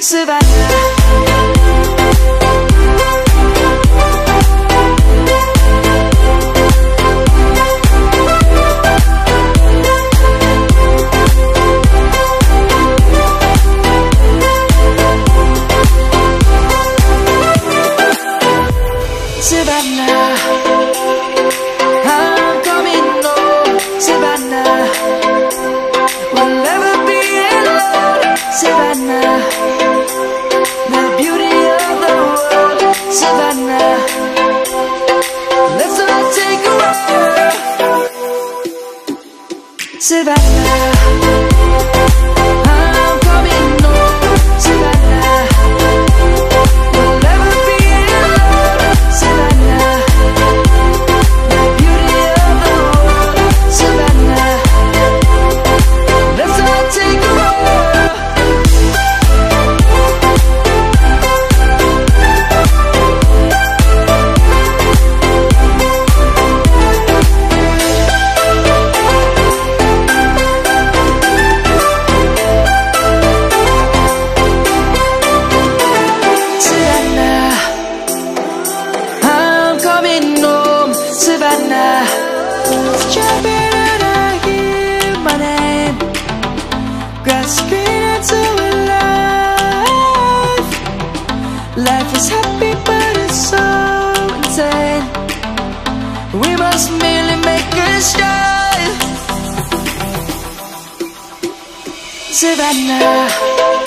Savannah Survivor Jumping I hear my name life Life is happy but it's so We must make a start. Savannah.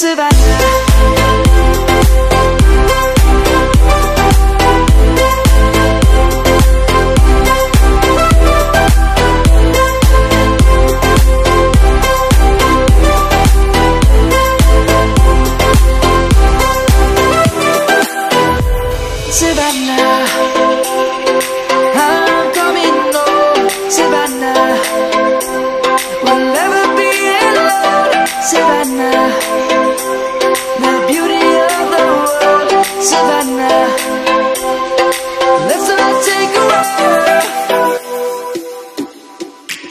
Savannah Let's all take a ride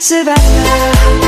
Savannah